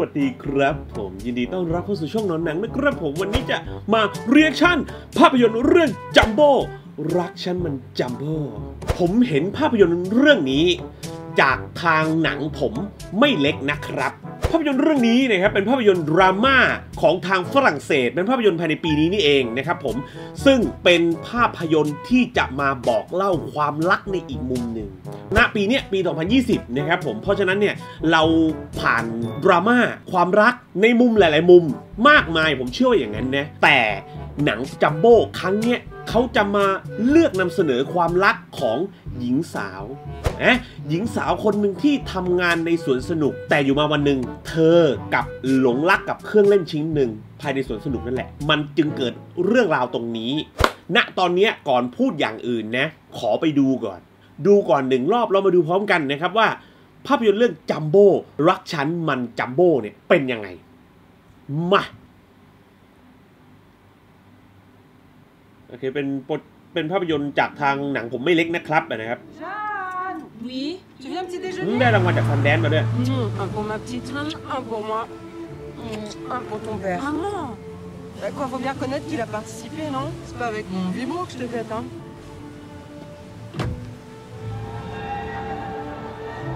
วัสดีครับ ผมยินดีต้อนรับเข้าสู่ช่องนอนหนังนะครับผมวันนี้จะมาเรียกชั่น ภาพยนตร์เรื่องจัมโบ้รักฉันมันจัมโบ้ผมเห็นภาพยนตร์เรื่องนี้ จากทางหนังผมไม่เล็กนะครับ ภาพยนตร์เรื่องนี้นะครับเป็นภาพยนตร์ดราม่าของทางฝรั่งเศส เป็นภาพยนตร์ภายในปีนี้นี่เองนะครับผมซึ่งเป็นภาพยนตร์ที่จะมาบอกเล่าความรักในอีกมุมหนึ่งณปีนี้ปี 2020 นะครับผมเพราะฉะนั้นเนี่ยเราผ่านดราม่าความรักในมุมหลาย ๆ มุมมากมายผมเชื่อว่าอย่างนั้นนะแต่ หนังจัมโบ้ครั้งเนี้ยเขาจะมาเลือกนำเสนอความรักของหญิงสาวนะหญิงสาวคนหนึ่งที่ทำงานในสวนสนุก แต่อยู่มาวันหนึ่งเธอกับหลงรักกับเครื่องเล่นชิ้นหนึ่งภายในสวนสนุกนั่นแหละ มันจึงเกิดเรื่องราวตรงนี้ณตอนนี้ก่อนพูดอย่างอื่นนะ ขอไปดูก่อน ดูก่อนหนึ่งรอบเรามาดูพร้อมกันนะครับว่า ภาพยนตร์เรื่องจัมโบ้รักฉันมันจัมโบ้เนี่ยเป็นยังไง มา โอเค เป็นโปรเป็นภาพยนตร์จากทางหนังผมไม่เล็กนะครับนะครับ Jeanne Oui, Tu viens un petit อืม déjeuner ได้รางวัลจากซันแดนมาด้วย Mmh, Un pour ma petite, un pour moi, Mmh, un pour ton père. maman Bah quoi, faut bien reconnaître qu'il a participé, non C'est pas avec mon vibro que je te fête, hein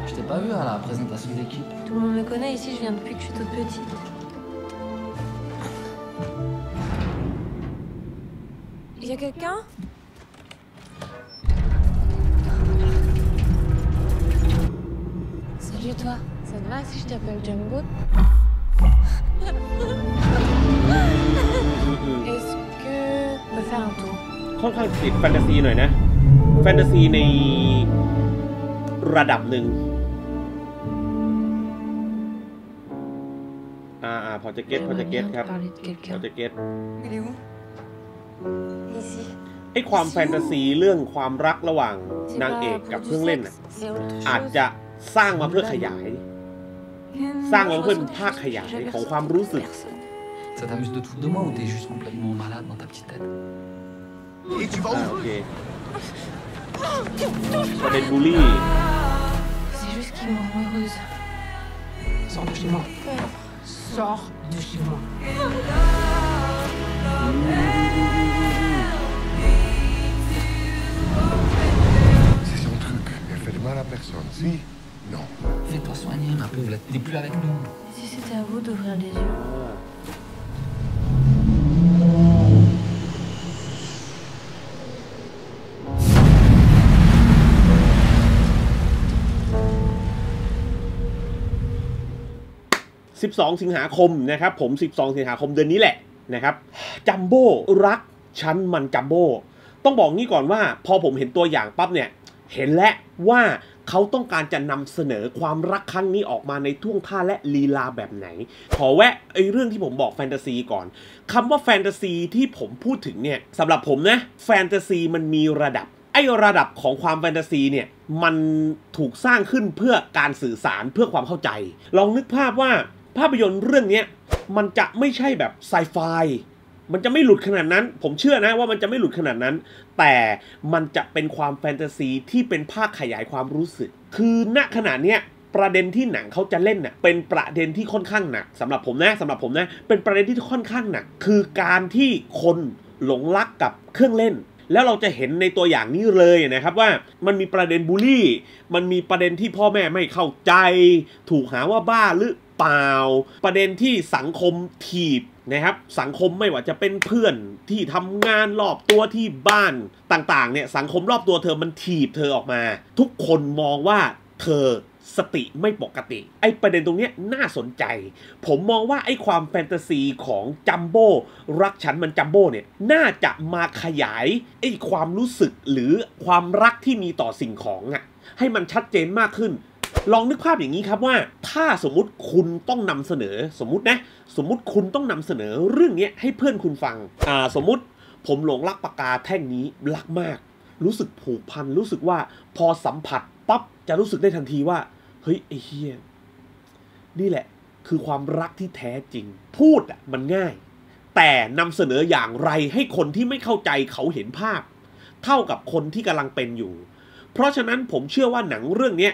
Je t'ai pas vu à la présentation d'équipe. Tout le monde me connaît ici, je viens depuis que je suis toute petite. Y a quelqu'un Salut toi, ça te va si je t'appelle Jumbo Est-ce que on peut faire un tour ค่อนข้างติดแฟนตาซีหน่อยนะ แฟนตาซีในระดับหนึ่งอ่าอ่าพอจะเก็ตพอจะ J'aimerais เก็ต bien ครับ parler de พอ quelqu'un. จะเก็ต Il est où Ici. ไอ้ความแฟนตาซีเรื่องความรักระหว่าง C'est นาง pas เอก pour กับ du เครื่องเล่น sexe, น่ะ c'est autre อาจ chose. จะสร้างมาเพื่อขยาย สร้างมา Je เพื่อ ressens des ภาค choses ข que ยาย j'ai jamais ของความ ressenties รู้ pour สึก personne. Ça t'amuse de te foutre de moi ou t'es juste complètement malade dans ta petite tête Et tu vas อ่า où โอเคประเด็นบูลลี่ C'est juste qu'il me rend heureuse. Sors de chez moi. Sors de chez moi. C'est son truc. Elle fait de mal à personne. Si Non. Fais-toi soigner, ma pauvre, là, t'es plus avec nous. Et si c'était à vous d'ouvrir les yeux 12 สิงหาคมนะครับผม 12 สิงหาคมเดือนนี้แหละ นะครับจัมโบ้รักฉันมันจัมโบ้ต้องบอกงี้ก่อนว่า พอผมเห็นตัวอย่างปั๊บเนี่ย เห็นแล้วว่าเขาต้องการจะนำเสนอความรักครั้งนี้ออกมาในท่วงท่าและลีลาแบบไหน ขอแวะไอ้เรื่องที่ผมบอกแฟนตาซีก่อนคำว่าแฟนตาซีที่ผมพูดถึงเนี่ยสำหรับผมนะแฟนตาซีมันมีระดับ ไอ้ระดับของความแฟนตาซีเนี่ยมันถูกสร้างขึ้นเพื่อการสื่อสารเพื่อความเข้าใจ ลองนึกภาพว่าภาพยนตร์เรื่องนี้ มันจะไม่ใช่แบบไซไฟมันจะไม่หลุดขนาดนั้น ผมเชื่อนะว่ามันจะไม่หลุดขนาดนั้น แต่มันจะเป็นความแฟนตาซีที่เป็นภาคขยายความรู้สึก คือณขณะเนี้ยประเด็นที่หนังเขาจะเล่นน่ะเป็นประเด็นที่ค่อนข้างหนักสำหรับผมนะสำหรับผมนะเป็นประเด็นที่ค่อนข้างหนัก คือการที่คนหลงรักกับเครื่องเล่น แล้วเราจะเห็นในตัวอย่างนี้เลยนะครับว่ามันมีประเด็นบูลลี่ มันมีประเด็นที่พ่อแม่ไม่เข้าใจ ถูกหาว่าบ้าหรือ เปล่า ประเด็นที่สังคมถีบนะครับสังคมไม่ว่าจะเป็นเพื่อนที่ทำงานรอบตัวที่บ้านต่างๆเนี่ยสังคมรอบตัวเธอมันถีบเธอออกมา ทุกคนมองว่าเธอสติไม่ปกติ ไอ้ประเด็นตรงนี้น่าสนใจ ผมมองว่าไอ้ความแฟนตาซีของจัมโบ้รักฉันมันจัมโบ้เนี่ย น่าจะมาขยายไอ้ความรู้สึกหรือความรักที่มีต่อสิ่งของอะให้มันชัดเจนมากขึ้น ลองนึกภาพอย่างนี้ครับว่า ถ้าสมมุติคุณต้องนำเสนอ สมมุตินะ สมมุติคุณต้องนำเสนอเรื่องนี้ให้เพื่อนคุณฟังอ่าสมมุติผมหลงรักปากกาแท่งนี้รักมาก รู้สึกผูกพันรู้สึกว่าพอสัมผัสปั๊บจะรู้สึกได้ทันทีว่า เฮ้ยไอ้เฮียนี่แหละ คือความรักที่แท้จริง พูดอะมันง่าย แต่นำเสนออย่างไรให้คนที่ไม่เข้าใจเขาเห็นภาพ เท่ากับคนที่กำลังเป็นอยู่ เพราะฉะนั้นผมเชื่อว่าหนังเรื่องนี้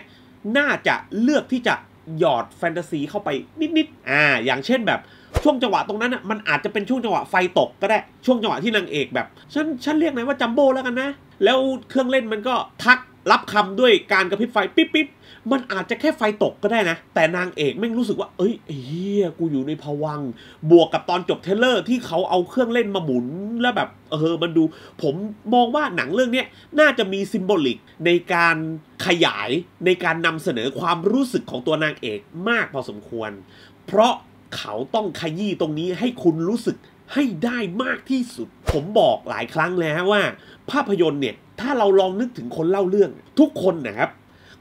น่าจะเลือกที่จะหยอดแฟนตาซีเข้าไปนิดๆ อ่า อย่างเช่นแบบช่วงจังหวะตรงนั้นอะ มันอาจจะเป็นช่วงจังหวะไฟตกก็ได้ ช่วงจังหวะที่นางเอกแบบ ฉัน ฉันเรียกนายว่าจัมโบ้แล้วกันนะ แล้วเครื่องเล่นมันก็ทัก รับคำด้วยการกระพริบไฟปิ๊บปิ๊บมันอาจจะแค่ไฟตกก็ได้นะ แต่นางเอกแม่งรู้สึกว่า เอ้ยเฮียกูอยู่ในภวังค์ บวกกับตอนจบ trailer ที่เขาเอาเครื่องเล่นมาหมุนแล้วแบบ เออ มันดู ผมมองว่าหนังเรื่องเนี้ยน่าจะมี symbolic ในการขยายในการนำเสนอความรู้สึกของตัวนางเอกมากพอสมควร เพราะเขาต้องขยี้ตรงนี้ให้คุณรู้สึก ให้ได้มากที่สุด ผมบอกหลายครั้งแล้วว่า ภาพยนตร์เนี่ย ถ้าเราลองนึกถึงคนเล่าเรื่อง ทุกคนนะครับ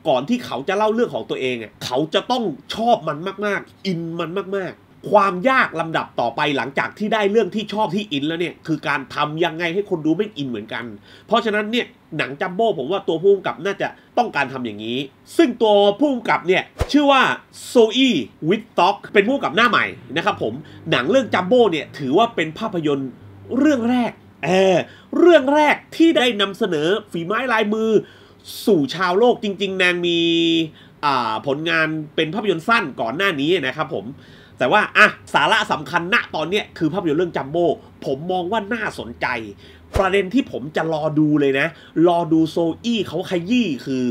ก่อนที่เขาจะเล่าเรื่องของตัวเองเขาจะต้องชอบมันมากๆ อินมันมากๆ ความยากลำดับต่อไปหลังจากที่ได้เรื่องที่ชอบที่อินแล้วเนี่ย คือการทำยังไงให้คนดูไม่อินเหมือนกัน เพราะฉะนั้นเนี่ยหนังจัมโบ้ผมว่าตัวผู้กำกับน่าจะต้องการทำอย่างนี้ ซึ่งตัวผู้กำกับเนี่ยชื่อว่าโซอีวิตต็อกเป็นผู้กำกับหน้าใหม่นะครับผมหนังเรื่องจัมโบ้เนี่ยถือว่าเป็นภาพยนตร์เรื่องแรกเออเรื่องแรกที่ได้นำเสนอฝีไม้ลายมือ สู่ชาวโลกจริงๆนางมีผลงานเป็นภาพยนตร์สั้นก่อนหน้านี้นะครับผม แต่ว่าอะสาระสำคัญณตอนเนี้ยคือภาพยนตร์เรื่องจัมโบ้ผมมองว่าน่าสนใจ ประเด็นที่ผมจะรอดูเลยนะ รอดูโซอี้เขาขยี้คือ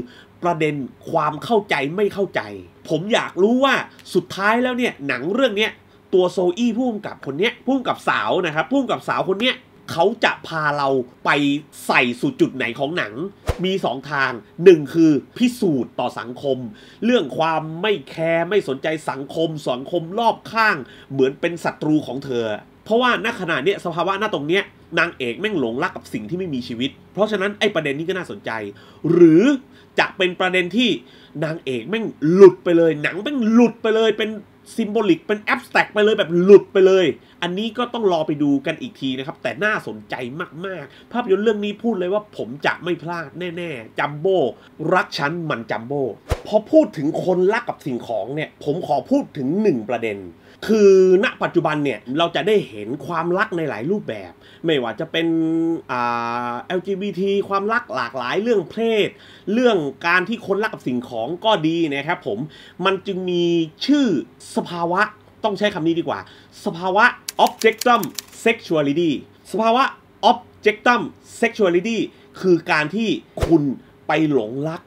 ประเด็นความเข้าใจไม่เข้าใจ ผมอยากรู้ว่าสุดท้ายแล้วเนี่ยหนังเรื่องเนี้ยตัวโซอี้พุ่มกับคนเนี้ยพุ่มกับสาวนะครับพุ่มกับสาวคนเนี้ย เขาจะพาเราไปใส่สู่จุดไหนของหนัง มีสองทางหนึ่งคือพิสูจน์ต่อสังคม เรื่องความไม่แคร์ไม่สนใจสังคมสังคมรอบข้าง เหมือนเป็นศัตรูของเธอ เพราะว่าณขณะเนี้ยสภาวะหน้าตรงเนี้ยนางเอกแม่งหลงรักกับสิ่งที่ไม่มีชีวิต เพราะฉะนั้นไอ้ประเด็นนี้ก็น่าสนใจ หรือจะเป็นประเด็นที่นางเอกแม่งหลุดไปเลย หนังแม่งหลุดไปเลยเป็น symbolic เป็น abstract ไปเลยแบบหลุดไปเลย อันนี้ก็ต้องรอไปดูกันอีกทีนะครับ แต่น่าสนใจมาก ๆ ภาพยนตร์เรื่องนี้พูดเลยว่าผมจะไม่พลาดแน่ ๆ จัมโบ้รักฉันมันจัมโบ้พอพูดถึงคนรักกับสิ่งของเนี่ย ผมขอพูดถึงหนึ่งประเด็น คือณปัจจุบันเนี่ยเราจะได้เห็นความรักในหลายรูปแบบ ไม่ว่าจะเป็นอ่า LGBT ความรักหลากหลายเรื่องเพศ เรื่องการที่คนรักกับสิ่งของก็ดีนะครับผมมันจึงมีชื่อสภาวะต้องใช้คำนี้ดีกว่า สภาวะ objectum sexuality สภาวะ objectum sexuality คือการที่คุณไปหลงรัก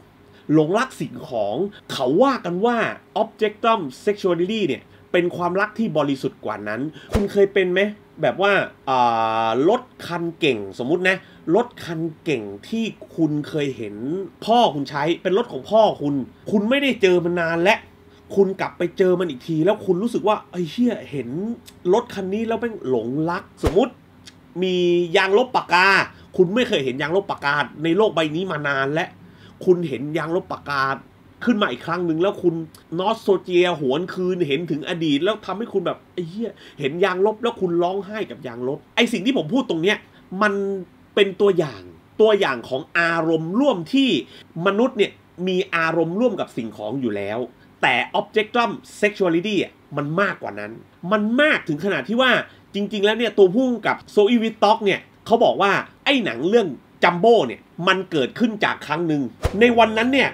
หลงรักสิ่งของ เขาว่ากันว่า objectum sexuality เนี่ย เป็นความรักที่บริสุทธิ์กว่านั้น คุณเคยเป็นไหมแบบว่ารถคันเก่งสมมุตินะรถคันเก่งที่คุณเคยเห็นพ่อคุณใช้เป็นรถของพ่อคุณ คุณไม่ได้เจอมานานและ คุณกลับไปเจอมันอีกที แล้วคุณรู้สึกว่าไอ้เชี่ยเห็นรถคันนี้แล้วแม่งหลงรัก สมมุติมียางลบปากกา คุณไม่เคยเห็นยางลบปากกาในโลกใบนี้มานานและ คุณเห็นยางลบปากกา ขึ้นมาอีกครั้งหนึ่งแล้วคุณนอสโซเจียหวนคืนเห็นถึงอดีต แล้วทำให้คุณแบบไอ้เหี้ยเห็นยางลบแล้วคุณร้องไห้กับยางลบ ไอสิ่งที่ผมพูดตรงเนี้ยมันเป็นตัวอย่างตัวอย่างของอารมณ์ร่วมที่มนุษย์เนี่ยมีอารมณ์ร่วมกับสิ่งของอยู่แล้ว แต่ objectum sexuality มันมากกว่านั้น มันมากถึงขนาดที่ว่าจริง ๆ แล้วเนี่ยตัวผู้กำกับโซอีวิตต็อกเนี่ยเขาบอกว่าไอ้หนังเรื่องจัมโบ้เนี่ยมันเกิดขึ้นจากครั้งหนึ่งในวันนั้นเนี่ย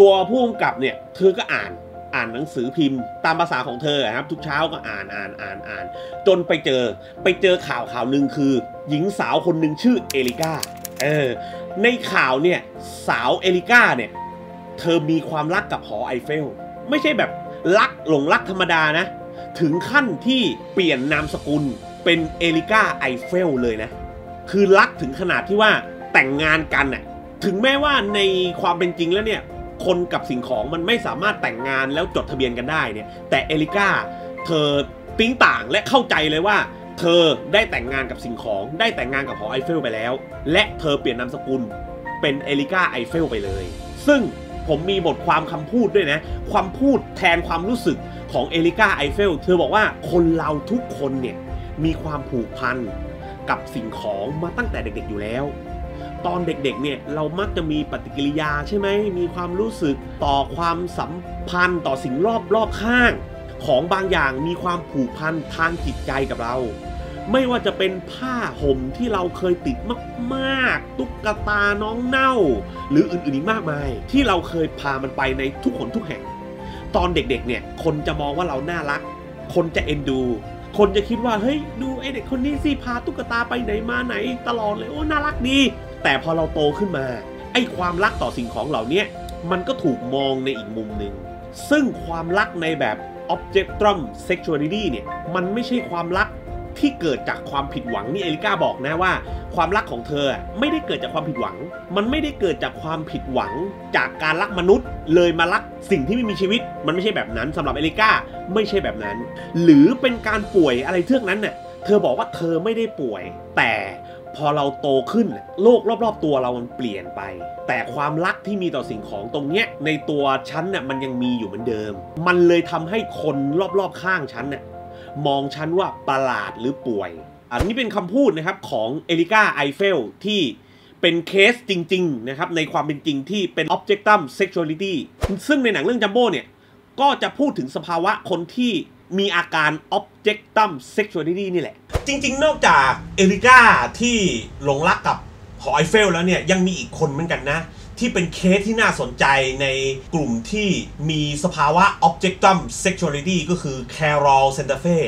ตัวผู้กำกับเนี่ยเธอก็อ่านอ่านหนังสือพิมพ์ ตามประสาของเธอครับ ทุกเช้าก็อ่านอ่านอ่านอ่าน จนไปเจอไปเจอข่าวข่าวหนึ่งคือ หญิงสาวคนหนึ่งชื่อเอลิก้าเออในข่าวเนี่ยสาวเอลิก้าเนี่ยเธอมีความรักกับหอไอเฟล ไม่ใช่แบบรักหลงรักธรรมดานะ ถึงขั้นที่เปลี่ยนนามสกุลเป็นเอลิก้าไอเฟลเลยนะ คือรักถึงขนาดที่ว่าแต่งงานกันน่ะถึงแม้ว่าในความเป็นจริงแล้วเนี่ย คนกับสิ่งของมันไม่สามารถแต่งงานแล้วจดทะเบียนกันได้เนี่ย แต่เอลิก้าเธอติ๊งต่างและเข้าใจเลยว่า เธอได้แต่งงานกับสิ่งของ ได้แต่งงานกับหอไอเฟลไปแล้ว และเธอเปลี่ยนนามสกุลเป็นเอลิก้าไอเฟลไปเลย ซึ่งผมมีบทความคำพูดด้วยนะ ความพูดแทนความรู้สึกของเอลิก้าไอเฟล เธอบอกว่าคนเราทุกคนเนี่ยมีความผูกพันกับสิ่งของมาตั้งแต่เด็กๆอยู่แล้ว ตอนเด็กๆเนี่ยเรามักจะมีปฏิกิริยาใช่ไหมมีความรู้สึกต่อความสัมพันธ์ต่อสิ่งรอบรอบข้าง ของบางอย่างมีความผูกพันทางจิตใจกับเรา ไม่ว่าจะเป็นผ้าห่มที่เราเคยติดมากๆ ตุ๊กตาน้องเน่า หรืออื่นๆอีกมากมาย ที่เราเคยพามันไปในทุกขนทุกแห่ง ตอนเด็กๆเนี่ยคนจะมองว่าเราน่ารัก คนจะเอ็นดูคนจะคิดว่าเฮ้ยดูไอเด็กคนนี้สิพาตุ๊กตาไปไหนมาไหนตลอดเลยโอ้น่ารักดี แต่พอเราโตขึ้นมา ไอความรักต่อสิ่งของเหล่านี้มันก็ถูกมองในอีกมุมหนึ่ง ซึ่งความรักในแบบ objectrum sexuality เนี่ยมันไม่ใช่ความรักที่เกิดจากความผิดหวังนี่เอลิก้าบอกนะว่า ความรักของเธอไม่ได้เกิดจากความผิดหวัง มันไม่ได้เกิดจากความผิดหวัง จากการรักมนุษย์ เลยมารักสิ่งที่ไม่มีชีวิต มันไม่ใช่แบบนั้นสำหรับเอลิก้าไม่ใช่แบบนั้น หรือเป็นการป่วยอะไรเทือกนั้นน่ะเธอบอกว่าเธอไม่ได้ป่วย แต่ พอเราโตขึ้น โลกรอบๆ ตัวเรามันเปลี่ยนไป แต่ความรักที่มีต่อสิ่งของตรงเนี้ยในตัวฉันน่ะมันยังมีอยู่เหมือนเดิม มันเลยทำให้คนรอบๆข้างฉันน่ะมองฉันว่าประหลาดหรือป่วย อันนี้เป็นคำพูดนะครับของเอลิก้าไอเฟลที่เป็นเคสจริงๆนะครับในความเป็นจริงที่เป็น objectum sexuality ซึ่งในหนังเรื่องจัมโบ้เนี่ยก็จะพูดถึงสภาวะคนที่ มีอาการ objectum sexuality นี่แหละ จริง ๆ นอกจากเอลิก้าที่หลงรักกับหอไอเฟลแล้วเนี่ย ยังมีอีกคนเหมือนกันนะ ที่เป็นเคสที่น่าสนใจในกลุ่มที่มีสภาวะ objectum sexuality ก็คือ Carol Santa Fe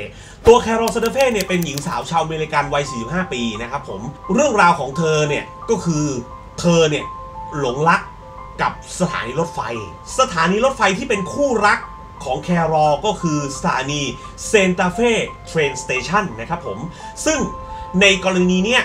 ตัว Carol Santa Fe เนี่ยเป็นหญิงสาวชาวอเมริกันวัย 45 ปีนะครับผม เรื่องราวของเธอเนี่ย ก็คือเธอเนี่ย หลงรักกับสถานีรถไฟ สถานีรถไฟที่เป็นคู่รัก ของแครอลก็คือสถานี Santa Fe Train Station นะครับผม ซึ่งในกรณีเนี้ย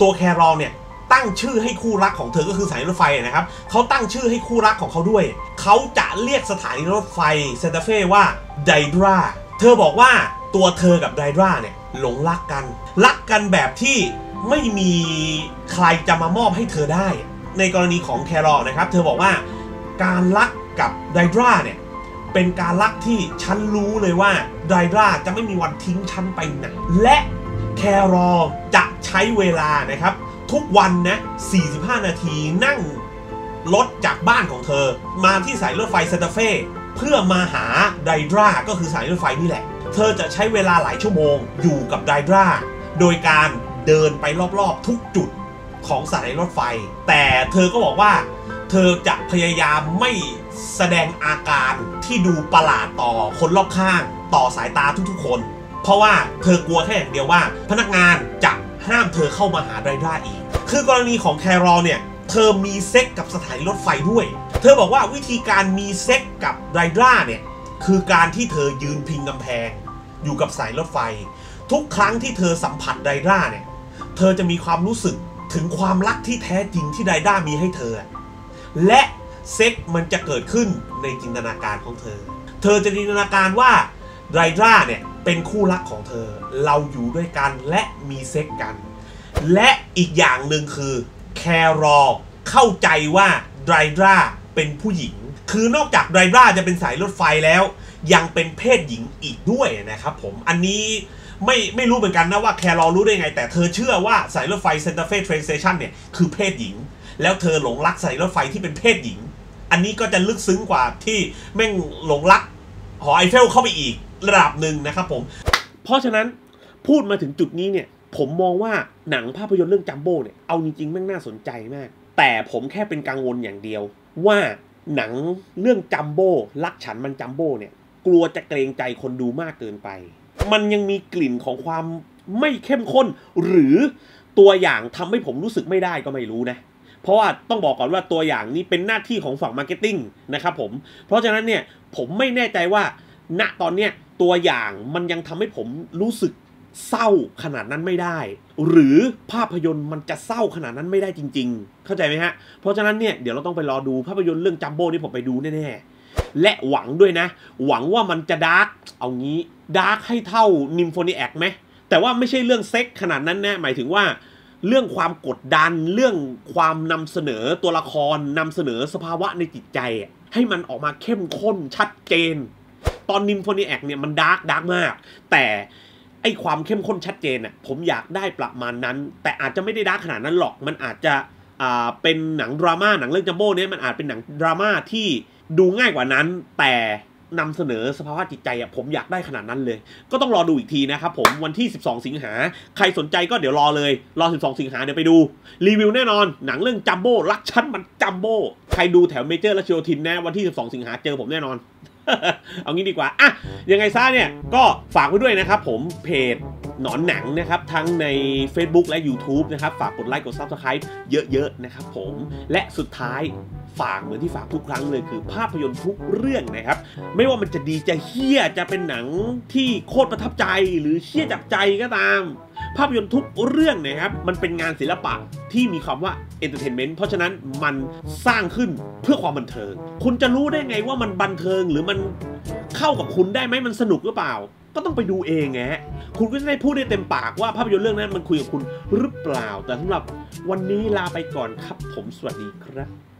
ตัวแครอลเนี่ยตั้งชื่อให้คู่รักของเธอก็คือสถานีรถไฟนะครับเขาตั้งชื่อให้คู่รักของเขาด้วย เขาจะเรียกสถานีรถไฟเซนตาเฟ่ว่าไดดราเธอบอกว่าตัวเธอกับไดดราเนี่ยหลงรักกัน รักกันแบบที่ไม่มีใครจะมามอบให้เธอได้ ในกรณีของแครอนะครับ เธอบอกว่าการรักกับไดดราเนี่ย เป็นการรักที่ฉันรู้เลยว่าไดราจะไม่มีวันทิ้งฉันไปไหนและแครอจะใช้เวลานะครับ ทุกวันนะ 45 นาทีนั่งรถจากบ้านของเธอ มาที่สายรถไฟเซนตาเฟ่เพื่อมาหาไดราก็คือสายรถไฟนี่แหละ เธอจะใช้เวลาหลายชั่วโมงอยู่กับไดราโดยการเดินไปรอบๆทุกจุดของสานีรถไฟ แต่เธอก็บอกว่า เธอจะพยายามไม่แสดงอาการที่ดูประหลาดต่อคนรอบข้าง ต่อสายตาทุกๆคน เพราะว่าเธอกลัวแค่อย่างเดียวว่า พนักงานจะห้ามเธอเข้ามาหาไรดราอีก คือกรณีของแครอลเนี่ยเธอมีเซ็กส์กับสถานีรถไฟด้วย เธอบอกว่าวิธีการมีเซ็กส์กับไรดราเนี่ยคือการที่เธอยืนพิงกำแพง อยู่กับสายรถไฟ ทุกครั้งที่เธอสัมผัสไรดราเนี่ย เธอจะมีความรู้สึกถึงความรักที่แท้จริงที่ไรดรามีให้เธอ และเซ็กส์มันจะเกิดขึ้นในจินตนาการของเธอ เธอจะจินตนาการว่าไดราเนี่ยเป็นคู่รักของเธอ เราอยู่ด้วยกันและมีเซ็กซ์กัน และอีกอย่างหนึ่งคือแครอเข้าใจว่าไดราเป็นผู้หญิง คือนอกจากไดราจะเป็นสายรถไฟแล้ว ยังเป็นเพศหญิงอีกด้วยนะครับผม อันนี้ไม่ไม่รู้เหมือนกันนะว่าแครอรู้ได้ไง แต่เธอเชื่อว่าสายรถไฟ Santa Fe Train Station เนี่ยคือเพศหญิง แล้วเธอหลงรักสายรถไฟที่เป็นเพศหญิง อันนี้ก็จะลึกซึ้งกว่าที่แม่งหลงรักหอไอเฟลเข้าไปอีกระดับหนึ่งนะครับผม เพราะฉะนั้นพูดมาถึงจุดนี้เนี่ย ผมมองว่าหนังภาพยนตร์เรื่องจัมโบ้เนี่ยเอาจริงๆแม่งน่าสนใจมาก แต่ผมแค่เป็นกังวลอย่างเดียว ว่าหนังเรื่องจัมโบ้รักฉันมันจัมโบ้เนี่ยกลัวจะเกรงใจคนดูมากเกินไป มันยังมีกลิ่นของความไม่เข้มข้น หรือตัวอย่างทำให้ผมรู้สึกไม่ได้ก็ไม่รู้นะ เพราะว่าต้องบอกก่อนว่าตัวอย่างนี้เป็นหน้าที่ของฝั่ง marketing นะครับผม เพราะฉะนั้นเนี่ยผมไม่แน่ใจว่า ณตอนเนี้ยตัวอย่างมันยังทำให้ผมรู้สึกเศร้าขนาดนั้นไม่ได้ หรือภาพยนตร์มันจะเศร้าขนาดนั้นไม่ได้จริง ๆ เข้าใจไหมฮะ เพราะฉะนั้นเนี่ยเดี๋ยวเราต้องไปรอดูภาพยนตร์เรื่องจัมโบ้นี่ผมไปดูแน่ๆ และหวังด้วยนะ หวังว่ามันจะ dark เอางี้ dark ให้เท่า Nymphomaniac ไหมแต่ว่าไม่ใช่เรื่องเซ็กซ์ขนาดนั้นนะหมายถึงว่า เรื่องความกดดันเรื่องความนำเสนอตัวละครนำเสนอสภาวะในจิตใจ ให้มันออกมาเข้มข้นชัดเจน ตอน Nymphomaniac เนี่ยมัน dark dark มาก แต่ไอความเข้มข้นชัดเจนอะผมอยากได้ประมาณนั้น แต่อาจจะไม่ได้ dark ขนาดนั้นหรอก มันอาจจะอ่าเป็นหนังดราม่าหนังเรื่องจัมโบ้เนี่ยมันอาจเป็นหนังดราม่าที่ดูง่ายกว่านั้น แต่ นำเสนอสภาวะจิตใจอะผมอยากได้ขนาดนั้นเลย ก็ต้องรอดูอีกทีนะครับผมวันที่ 12 สิงหา ใครสนใจก็เดี๋ยวรอเลย รอ 12 สิงหาเดี๋ยวไปดู รีวิวแน่นอน หนังเรื่องจัมโบ้รักฉันมันจัมโบ้ใครอยู่แถวเมเจอร์รัชโยธินแน่วันที่ 12 สิงหาเจอผมแน่นอน เอางี้ดีกว่าอะยังไงซะเนี่ยก็ฝากไว้ด้วยนะครับผมเพจหนอนหนังนะครับ ทั้งใน Facebook และ YouTube นะครับ ฝากกดไลค์กด Subscribe เยอะๆนะครับผมและสุดท้ายฝากเหมือนที่ฝากทุกครั้งเลยคือภาพยนตร์ทุกเรื่องนะครับ ไม่ว่ามันจะดีจะเฮี้ยจะเป็นหนังที่โคตรประทับใจหรือเฮี้ยจับใจก็ตาม ภาพยนตร์ทุกเรื่องนะครับ มันเป็นงานศิลปะที่มีคำว่า entertainment เพราะฉะนั้นมันสร้างขึ้นเพื่อความบันเทิง คุณจะรู้ได้ไงว่ามันบันเทิงหรือมันเข้ากับคุณได้ไหมมันสนุกหรือเปล่า ก็ต้องไปดูเองไงคุณก็จะได้พูดได้เต็มปากว่าภาพยนตร์เรื่องนั้นมันคุยกับคุณหรือเปล่า แต่สำหรับวันนี้ลาไปก่อนครับ ผมสวัสดีครับ